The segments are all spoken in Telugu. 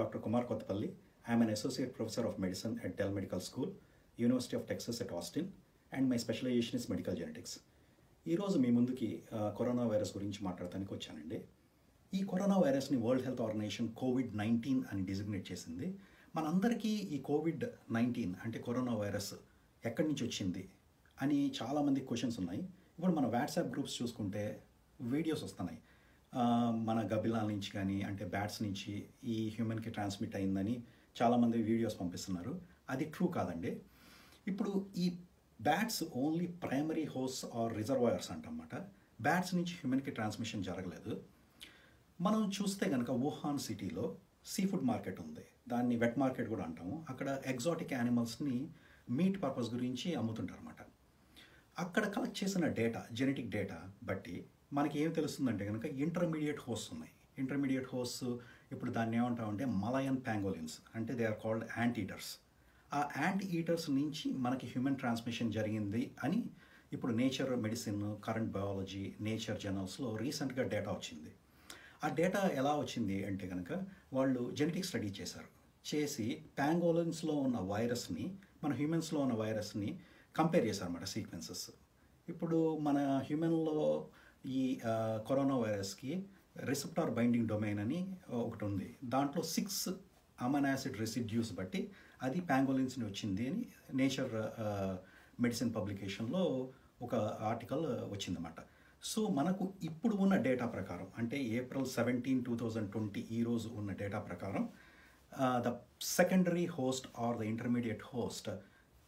Doctor Kumar Kothapalli I am an associate professor of medicine at Dell medical school university of Texas at Austin and my specialization is medical genetics ఈరోజు మీ ముందుకి కరోనా వైరస్ గురించి మాట్లాడటానికి వచ్చానండి. ఈ కరోనా వైరస్ని world health organisation covid nineteen అని డిజిగ్నేట్ చేసింది. మనందరికీ ఈ కోవిడ్ నైన్టీన్ అంటే కరోనా వైరస్ ఎక్కడి నుంచి వచ్చింది అని చాలామంది క్వశ్చన్స్ ఉన్నాయి. ఇప్పుడు మన వాట్సాప్ గ్రూప్స్ చూసుకుంటే వీడియోస్ వస్తున్నాయి. మన గబిలాల నుంచి కానీ అంటే బ్యాట్స్ నుంచి ఈ హ్యూమన్కి ట్రాన్స్మిట్ అయిందని చాలామంది వీడియోస్ పంపిస్తున్నారు. అది ట్రూ కాదండి. ఇప్పుడు ఈ bats only primary host or reservoirs అంటమాట. Bats నుంచి హ్యూమన్కి ట్రాన్స్మిషన్ జరగలేదు. మనం చూస్తే కనుక వుహాన్ సిటీలో సీ ఫుడ్ మార్కెట్ ఉంది. దాన్ని వెట్ మార్కెట్ కూడా అంటాము. అక్కడ ఎగ్జాటిక్ యానిమల్స్ని మీట్ పర్పస్ గురించి అమ్ముతుంటారు అనమాట అక్కడ కలెక్ట్ చేసిన డేటా జెనెటిక్ డేటా బట్టి మనకి ఏం తెలుస్తుందంటే కనుక ఇంటర్మీడియట్ హోస్ ఉన్నాయి. ఇంటర్మీడియట్ హోస్ ఇప్పుడు దాన్ని ఏమంటామంటే మలయన్ ప్యాంగోలిన్స్ అంటే they are called ant eaters ఆ యాంట్ ఈటర్స్ నుంచి మనకి హ్యూమన్ ట్రాన్స్మిషన్ జరిగింది అని ఇప్పుడు Nature Medicine Current Biology Nature జర్నల్స్లో రీసెంట్గా డేటా వచ్చింది. ఆ డేటా ఎలా వచ్చింది అంటే కనుక వాళ్ళు జెనెటిక్ స్టడీ చేశారు. చేసి ప్యాంగోలన్స్లో ఉన్న వైరస్ని మన హ్యూమన్స్లో ఉన్న వైరస్ని కంపేర్ చేశారన్నమాట సీక్వెన్సెస్. ఇప్పుడు మన హ్యూమన్లో ఈ కరోనా వైరస్కి రిసెప్టార్ బైండింగ్ డొమైన్ అని ఒకటి ఉంది. దాంట్లో సిక్స్ అమన్ యాసిడ్ రెసిడ్యూస్ బట్టి అది ప్యాంగోలిన్స్ని వచ్చింది అని నేచర్ మెడిసిన్ పబ్లికేషన్లో ఒక ఆర్టికల్ వచ్చిందన్నమాట. సో మనకు ఇప్పుడు ఉన్న డేటా ప్రకారం అంటే April seventeen two thousand twenty ఈ రోజు ఉన్న డేటా ప్రకారం the secondary host or the intermediate host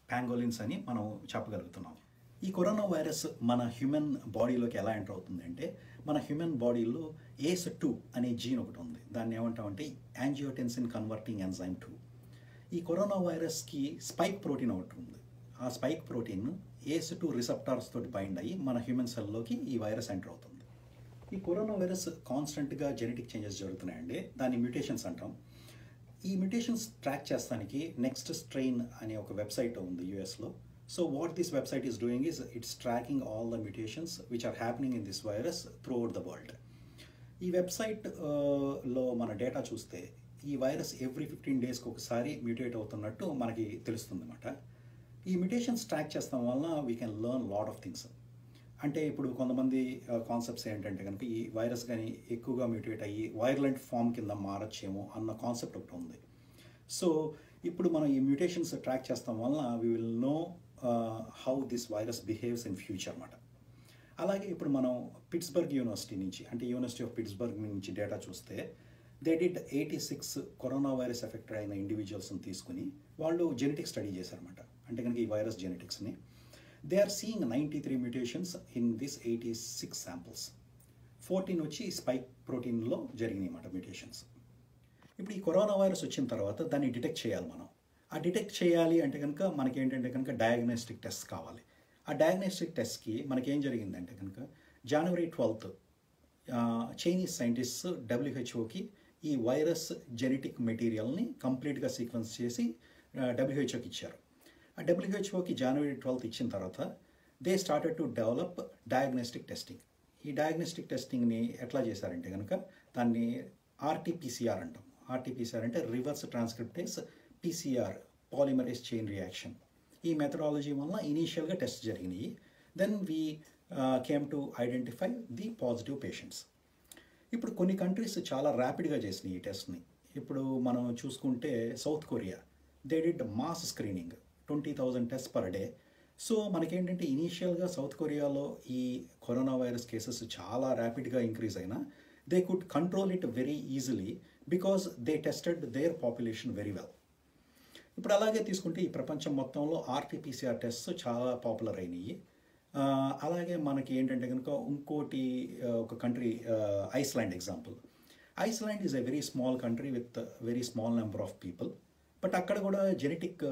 pangolins అని మనం చెప్పగలుగుతున్నాం. ఈ కరోనా వైరస్ మన హ్యూమన్ బాడీలోకి ఎలా ఎంటర్ అవుతుందంటే మన హ్యూమన్ బాడీలో ఏస్ టూ అనే జీన్ ఒకటి ఉంది. దాన్ని ఏమంటామంటే యాంజియోటెన్సిన్ కన్వర్టింగ్ ఎంజైమ్ టూ ఈ కరోనా వైరస్కి స్పైక్ ప్రోటీన్ ఒకటి ఉంది. ఆ spike protein ACE two receptors తోటి బైండ్ అయ్యి మన హ్యూమన్ సెల్లోకి ఈ వైరస్ ఎంటర్ అవుతుంది. ఈ కరోనా వైరస్ కాన్స్టెంట్గా జెనెటిక్ చేంజెస్ జరుగుతున్నాయండి. దాన్ని మ్యూటేషన్స్ అంటాం. ఈ మ్యూటేషన్స్ ట్రాక్ చేస్తానికి నెక్స్ట్ స్ట్రెయిన్ అనే ఒక వెబ్సైట్ ఉంది యూఎస్లో so what this website is doing is it's tracking all the mutations which are happening in this virus throughout the the world ఈ వెబ్సైట్లో మన డేటా చూస్తే ఈ వైరస్ ఎవ్రీ ఫిఫ్టీన్ డేస్కి ఒకసారి మ్యూటేట్ అవుతున్నట్టు మనకి తెలుస్తుంది అనమాట ఈ మ్యూటేషన్స్ ట్రాక్ చేస్తాం వలన we can learn lot of things అంటే ఇప్పుడు కొంతమంది కాన్సెప్ట్స్ ఏంటంటే కనుక ఈ వైరస్ కానీ ఎక్కువగా మ్యూటేట్ అయ్యి వైర్లెంట్ ఫామ్ కింద మారచ్చేమో అన్న కాన్సెప్ట్ ఒకటి ఉంది. సో ఇప్పుడు మనం ఈ మ్యూటేషన్స్ ట్రాక్ చేస్తాం వలన we will know how this virus behaves in future అన్నమాట. అలాగే ఇప్పుడు మనం పిట్స్బర్గ్ యూనివర్సిటీ నుంచి అంటే యూనివర్సిటీ ఆఫ్ పిట్స్బర్గ్ నుంచి డేటా చూస్తే they did eighty six corona virus affected అయిన ఇండివిజువల్స్ని తీసుకుని వాళ్ళు జెనెటిక్ స్టడీ చేశారన్నమాట. అంటే కనుక ఈ virus జెనెటిక్స్ని they are seeing ninety three mutations in this eighty six samples fourteen వచ్చి స్పైక్ ప్రోటీన్లో జరిగినాయి అన్నమాట మ్యూటేషన్స్ ఇప్పుడు ఈ కరోనా వైరస్ వచ్చిన తర్వాత దాన్ని డిటెక్ట్ చేయాలి మనం. ఆ డిటెక్ట్ చేయాలి అంటే కనుక మనకి ఏంటంటే కనుక డయాగ్నోస్టిక్ టెస్ట్ కావాలి. ఆ డయాగ్నోస్టిక్ టెస్ట్కి మనకేం జరిగిందంటే కనుక జనవరి ట్వెల్త్ చైనీస్ సైంటిస్ట్ డబ్ల్యూహెచ్ఓకి ఈ వైరస్ జెనెటిక్ మెటీరియల్ని కంప్లీట్గా సీక్వెన్స్ చేసి డబ్ల్యూహెచ్ఓకి ఇచ్చారు. ఆ డబ్ల్యూహెచ్ఓకి జనవరి ట్వెల్త్ ఇచ్చిన తర్వాత they started to develop diagnostic testing ఈ డయాగ్నోస్టిక్ టెస్టింగ్ని ఎట్లా చేశారంటే కనుక దాన్ని ఆర్టీపీసీఆర్ అంటాం. ఆర్టీపీసీఆర్ అంటే reverse transcriptase PCR polymerase chain reaction ఈ మెథడాలజీ వల్ల ఇనీషియల్గా టెస్ట్ జరిగినాయి. Then we came to identify the positive patients ఇప్పుడు కొన్ని కంట్రీస్ చాలా ర్యాపిడ్గా చేసినాయి ఈ టెస్ట్ని ఇప్పుడు మనం చూసుకుంటే South Korea they did mass screening twenty thousand test per day so మనకేంటంటే ఇనీషియల్గా సౌత్ కొరియాలో ఈ కరోనా వైరస్ కేసెస్ చాలా ర్యాపిడ్గా ఇంక్రీజ్ అయినా they could control it very easily because they tested their population very well ఇప్పుడు అలాగే తీసుకుంటే ఈ ప్రపంచం మొత్తంలో ఆర్టీపీసీఆర్ టెస్ట్ చాలా పాపులర్ అయినాయి. అలాగే మనకి ఏంటంటే కనుక ఇంకోటి ఒక country Iceland example. Iceland is a very small country with very small number of people but అక్కడ కూడా జెనెటిక్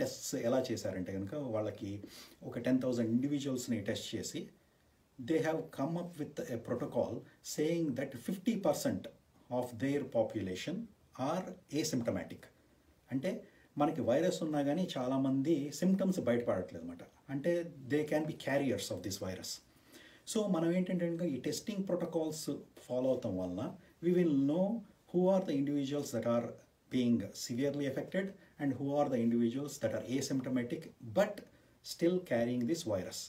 టెస్ట్స్ ఎలా చేశారంటే కనుక వాళ్ళకి ఒక టెన్ థౌజండ్ ఇండివిజువల్స్ని టెస్ట్ చేసి they have come up with a protocol saying that fifty percent of their population are asymptomatic అంటే మనకి వైరస్ ఉన్నా కానీ చాలామంది సిమ్టమ్స్ బయటపడట్లేదు అనమాట అంటే they can be carriers of this virus so మనం ఏంటంటే ఈ టెస్టింగ్ ప్రోటోకాల్స్ ఫాలో అవటం వలన we will no who are individuals individuals are are being affected and and are are individuals individuals are A asymptomatic but still carrying this virus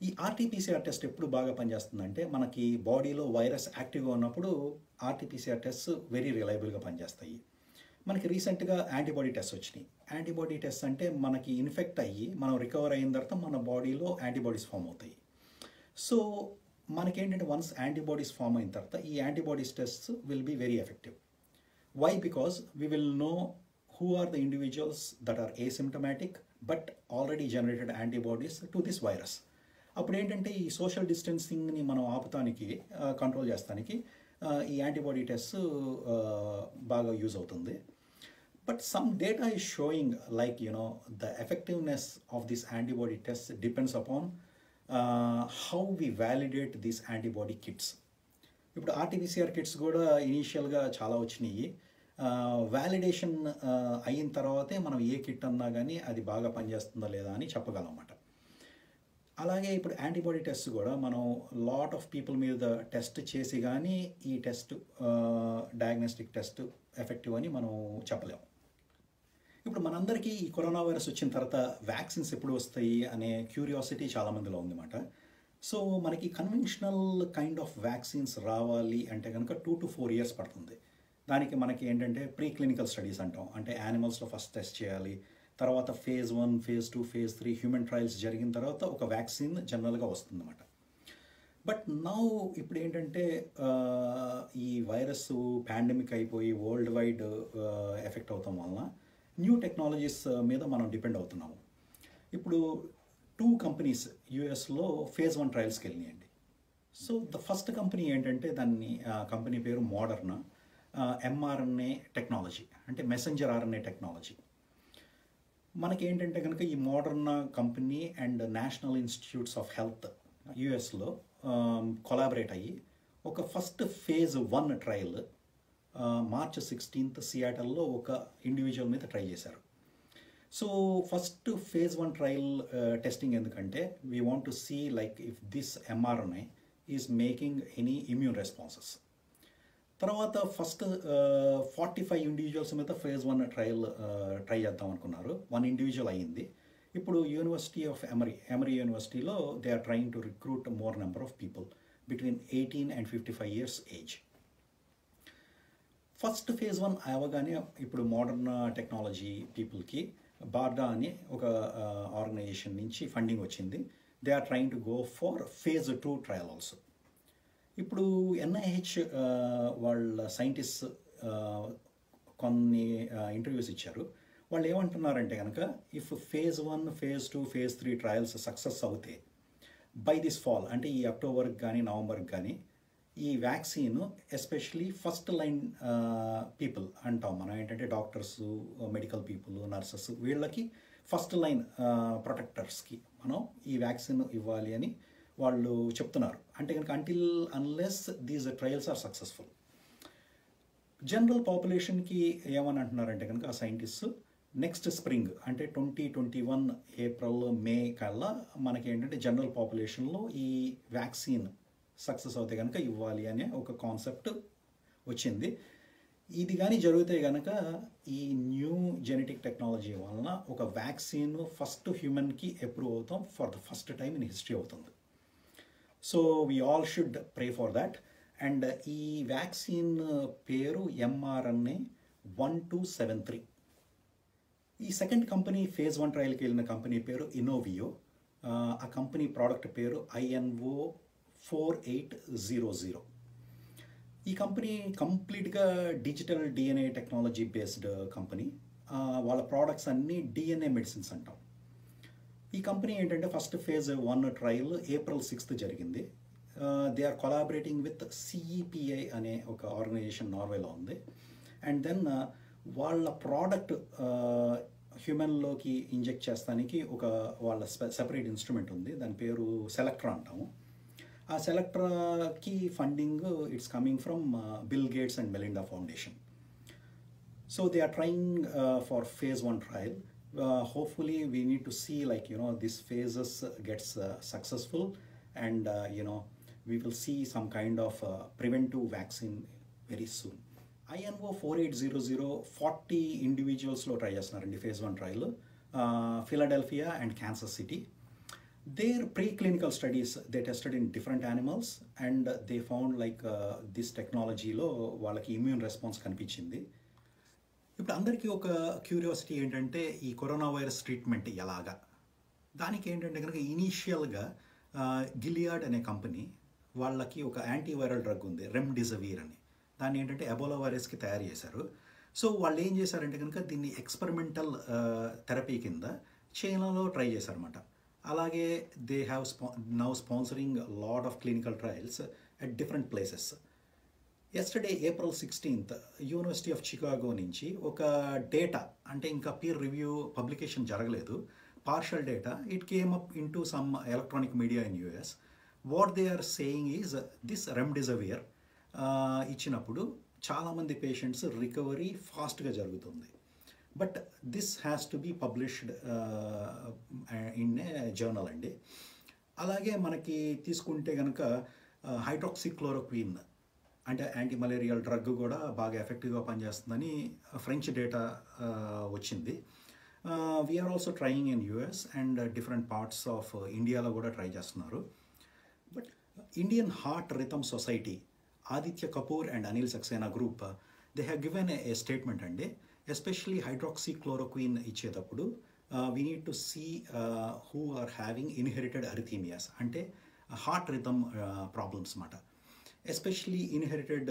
ఈ ఆర్టీపీసీఆర్ టెస్ట్ ఎప్పుడు బాగా పనిచేస్తుందంటే మనకి బాడీలో వైరస్ యాక్టివ్గా ఉన్నప్పుడు ఆర్టీపీసీఆర్ టెస్ట్ వెరీ రిలయబుల్గా పనిచేస్తాయి. మనకి రీసెంట్గా యాంటీబాడీ టెస్ట్ వచ్చినాయి. యాంటీబాడీ టెస్ట్ అంటే మనకి ఇన్ఫెక్ట్ అయ్యి మనం రికవర్ అయిన తర్వాత మన బాడీలో యాంటీబాడీస్ ఫామ్ అవుతాయి. సో మనకేంటంటే వన్స్ యాంటీబాడీస్ ఫామ్ అయిన తర్వాత ఈ antibodies test will be very effective why because we will know who are the individuals that are asymptomatic but already generated antibodies to this virus అప్పుడు ఏంటంటే ఈ సోషల్ డిస్టెన్సింగ్ని మనం ఆపటానికి కంట్రోల్ చేస్తానికి ఈ యాంటీబాడీ టెస్ట్ బాగా యూజ్ అవుతుంది. But some data is showing like you know the effectiveness of this antibody test depends upon how we validate this antibody kits ఇప్పుడు ఆర్టీపీసీఆర్ కిట్స్ కూడా ఇనీషియల్గా చాలా వచ్చినాయి. వ్యాలిడేషన్ అయిన తర్వాతే మనం ఏ కిట్ అన్నా కానీ అది బాగా పనిచేస్తుందా లేదా అని చెప్పగలం అన్నమాట అలాగే ఇప్పుడు యాంటీబాడీ టెస్ట్ కూడా మనం లాట్ ఆఫ్ పీపుల్ మీద టెస్ట్ చేసి కానీ ఈ టెస్ట్ డయాగ్నోస్టిక్ టెస్ట్ ఎఫెక్టివ్ అని మనం చెప్పలేము. ఇప్పుడు మనందరికీ ఈ కరోనా వైరస్ వచ్చిన తర్వాత వ్యాక్సిన్స్ ఎప్పుడు వస్తాయి అనే క్యూరియాసిటీ చాలామందిలో ఉందన్నమాట. సో మనకి కన్వెన్షనల్ కైండ్ ఆఫ్ వ్యాక్సిన్స్ రావాలి అంటే కనుక టూ టు ఫోర్ ఇయర్స్ పడుతుంది. దానికి మనకి ఏంటంటే ప్రీ క్లినికల్ స్టడీస్ అంటాం. అంటే యానిమల్స్లో ఫస్ట్ టెస్ట్ చేయాలి. తర్వాత phase one phase two phase three human trials జరిగిన తర్వాత ఒక వ్యాక్సిన్ జనరల్గా వస్తుందన్నమాట. బట్ నౌ ఇప్పుడు ఏంటంటే ఈ వైరస్ పాండమిక్ అయిపోయి వరల్డ్ వైడ్ ఎఫెక్ట్ అవుతాం వలన న్యూ టెక్నాలజీస్ uh, మీద మనం డిపెండ్ అవుతున్నాము. ఇప్పుడు టూ కంపెనీస్ యుఎస్లో ఫేజ్ వన్ ట్రయల్స్కి వెళ్ళినాయండి. సో ద ఫస్ట్ కంపెనీ ఏంటంటే దాన్ని కంపెనీ పేరు మోడర్న్ ఎంఆర్ఎన్ఏ టెక్నాలజీ అంటే మెసెంజర్ ఆర్ఎన్ఏ టెక్నాలజీ. మనకి ఏంటంటే కనుక ఈ Moderna company and National Institutes of Health యుఎస్లో కొలాబరేట్ అయ్యి ఒక first phase one trial March sixteenth సియాటల్లో ఒక ఇండివిజువల్ మీద ట్రై చేశారు. So first phase one trial testing ఎందుకంటే we want to see like if this mRNA is making any immune responses తర్వాత ఫస్ట్ ఫార్టీ ఫైవ్ ఇండివిజువల్స్ మీద ఫేజ్ వన్ ట్రయల్ ట్రై చేద్దాం అనుకున్నారు. వన్ ఇండివిజువల్ అయ్యింది. ఇప్పుడు యూనివర్సిటీ ఆఫ్ ఎమరీ ఎమరీ యూనివర్సిటీలో they are trying to recruit more number of people between eighteen and fifty five years age first phase one అవగానే ఇప్పుడు మోడర్న్ టెక్నాలజీ పీపుల్కి బార్డా అని ఒక ఆర్గనైజేషన్ నుంచి ఫండింగ్ వచ్చింది. They are trying to go for phase two trial also. ఇప్పుడు ఎన్ఐహెచ్ వాళ్ళ సైంటిస్ట్ కొన్ని ఇంటర్వ్యూస్ ఇచ్చారు. వాళ్ళు ఏమంటున్నారంటే కనుక if phase one phase two phase three trials success అవుతే బై దిస్ ఫాల్ అంటే ఈ అక్టోబర్కి కానీ నవంబర్కి కానీ ఈ vaccine especially first line people అంటాం మనం. ఏంటంటే డాక్టర్స్ మెడికల్ పీపుల్ నర్సెస్ వీళ్ళకి ఫస్ట్ లైన్ ప్రొటెక్టర్స్కి మనం ఈ వ్యాక్సిన్ ఇవ్వాలి అని వాళ్ళు చెప్తున్నారు. అంటే కనుక until unless these trials are successful general పాపులేషన్కి ఏమని అంటున్నారంటే కనుక ఆ సైంటిస్ట్ నెక్స్ట్ స్ప్రింగ్ అంటే twenty twenty one April May కల్లా మనకి ఏంటంటే జనరల్ పాపులేషన్లో ఈ వ్యాక్సిన్ సక్సెస్ అవుతే కనుక ఇవ్వాలి అనే ఒక కాన్సెప్ట్ వచ్చింది. ఇది కానీ జరిగితే కనుక ఈ న్యూ జెనెటిక్ టెక్నాలజీ వలన ఒక వ్యాక్సిన్ ఫస్ట్ హ్యూమన్కి అప్రూవ్ అవుతాం for the first time in history అవుతుంది. So we all should pray for that and ఈ వ్యాక్సిన్ పేరు mRNA one two seven three. ఈ సెకండ్ కంపెనీ ఫేజ్ వన్ ట్రయల్కి వెళ్ళిన కంపెనీ పేరు ఇన్నోవియో. ఆ కంపెనీ ప్రోడక్ట్ పేరు INO four eight zero zero. ఈ కంపెనీ కంప్లీట్గా digital DNA technology based company. వాళ్ళ ప్రోడక్ట్స్ అన్నీ డిఎన్ఏ మెడిసిన్స్ అంటాం. ఈ కంపెనీ ఏంటంటే first phase one trial April sixth జరిగింది. They are collaborating with CEPI అనే ఒక ఆర్గనైజేషన్ నార్వేలో ఉంది. అండ్ దెన్ వాళ్ళ ప్రోడక్ట్ హ్యూమన్లోకి ఇంజెక్ట్ చేస్తానికి ఒక వాళ్ళ సెపరేట్ ఇన్స్ట్రుమెంట్ ఉంది. దాని పేరు సెలెక్ట్రా అంటాము. ఆ సెలెక్ట్రాకి funding it's coming from Bill Gates and Melinda foundation so they are trying for phase one trial uh, hopefully we need to see like you know this phases gets uh, successful and uh, you know we will see some kind of uh, preventive vaccine very soon INO four eight zero zero forty ఇండివిజువల్స్లో try చేస్తున్నారండి phase one trial Philadelphia and cancer city their preclinical studies they tested in different animals and they found like uh, this టెక్నాలజీలో వాళ్ళకి ఇమ్యూన్ రెస్పాన్స్ కనిపించింది. ఇప్పుడు అందరికీ ఒక క్యూరియాసిటీ ఏంటంటే ఈ కరోనా వైరస్ ట్రీట్మెంట్ ఎలాగా? దానికి ఏంటంటే కనుక ఇనీషియల్గా గిలియాడ్ అనే కంపెనీ వాళ్ళకి ఒక యాంటీవైరల్ డ్రగ్ ఉంది రెమ్డిజవీర్ అని. దాన్ని ఏంటంటే ఎబోలా వైరస్కి తయారు చేశారు. సో వాళ్ళు ఏం చేశారంటే కనుక దీన్ని ఎక్స్పెరిమెంటల్ థెరపీ కింద చైనాలో ట్రై చేశారన్నమాట. అలాగే they have spa now sponsoring lot of clinical trials at different places yesterday April sixteenth university of Chicago నుంచి ఒక డేటా అంటే ఇంకా పీర్ రివ్యూ పబ్లికేషన్ జరగలేదు. Partial data it came up in to some electronic media in US what they are saying is this remdesivir ఇచ్చినప్పుడు చాలామంది పేషెంట్స్ రికవరీ ఫాస్ట్గా జరుగుతుంది. But this has to be published in a journal అండి. అలాగే మనకి తీసుకుంటే కనుక హైడ్రాక్సిక్లోరోక్విన్ అంటే యాంటీ మలేరియల్ డ్రగ్ కూడా బాగా ఎఫెక్టివ్గా పనిచేస్తుందని ఫ్రెంచ్ డేటా వచ్చింది. We're also trying in US and different parts of ఇండియాలో కూడా ట్రై చేస్తున్నారు. But Indian Heart Rhythm Society Aditya Kapoor and Anil Saxena group they have given a statement అండి. ఎస్పెషలీ హైడ్రాక్సిక్లోరోక్వీన్ ఇచ్చేటప్పుడు we need to see who are having inherited arrhythmias అంటే హార్ట్ రిథమ్ ప్రాబ్లమ్స్ అన్నమాట especially inherited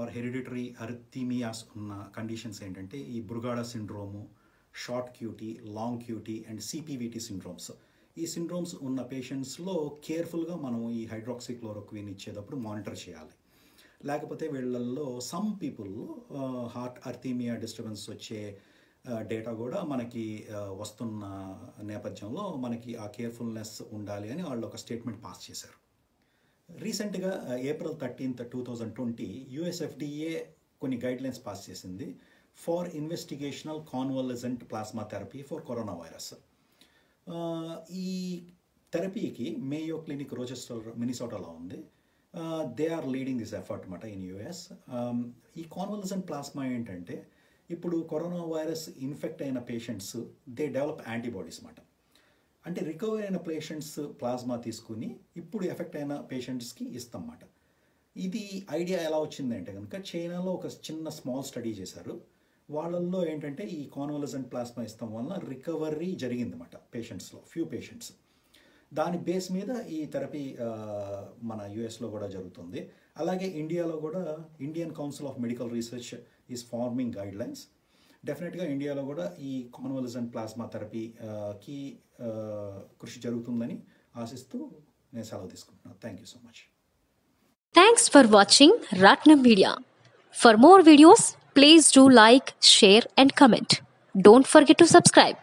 or hereditary arrhythmias ఉన్న కండిషన్స్ ఏంటంటే ఈ Brugada syndrome short QT long QT and CPVT syndromes ఈ సిండ్రోమ్స్ ఉన్న పేషెంట్స్లో కేర్ఫుల్గా మనం ఈ హైడ్రాక్సిక్లోరోక్విన్ ఇచ్చేటప్పుడు మానిటర్ చేయాలి. లేకపోతే వీళ్ళల్లో some people heart arrhythmia disturbance వచ్చే డేటా కూడా మనకి వస్తున్న నేపథ్యంలో మనకి ఆ కేర్ఫుల్నెస్ ఉండాలి అని వాళ్ళు ఒక స్టేట్మెంట్ పాస్ చేశారు. రీసెంట్గా April thirteenth two thousand twenty USFDA కొన్ని గైడ్లైన్స్ పాస్ చేసింది for investigational convalescent plasma therapy for corona virus ఈ థెరపీకి మేయో క్లినిక్ రోచెస్టర్ మినిసోటాలో ఉంది. They are leading this effort అనమాట ఇన్ యూఎస్ ఈ కాన్వల్సెంట్ ప్లాస్మా ఏంటంటే ఇప్పుడు కరోనా వైరస్ ఇన్ఫెక్ట్ అయిన పేషెంట్స్ దే డెవలప్ యాంటీబాడీస్ అనమాట అంటే రికవర్ అయిన పేషెంట్స్ ప్లాస్మా తీసుకుని ఇప్పుడు ఎఫెక్ట్ అయిన పేషెంట్స్కి ఇస్తామన్నమాట ఇది ఐడియా ఎలా వచ్చిందంటే కనుక చైనాలో ఒక చిన్న స్మాల్ స్టడీ చేశారు. వాళ్ళల్లో ఏంటంటే ఈ కాన్వలసెంట్ ప్లాస్మా ఇస్తాం వలన రికవరీ జరిగిందన్నమాట పేషెంట్స్లో ఫ్యూ పేషెంట్స్ దాని బేస్ మీద ఈ థెరపీ మన యుఎస్లో కూడా జరుగుతుంది. అలాగే ఇండియాలో కూడా Indian Council of Medical Research is forming guidelines డెఫినెట్గా ఇండియాలో కూడా ఈ కాన్వలజెంట్ ప్లాస్మా థెరపీకి కృషి జరుగుతుందని ఆశిస్తూ నేను సెలవు తీసుకుంటున్నాను. Thank you so much. Thanks for watching Ratnam media for more videos please do like share and comment don't forget to subscribe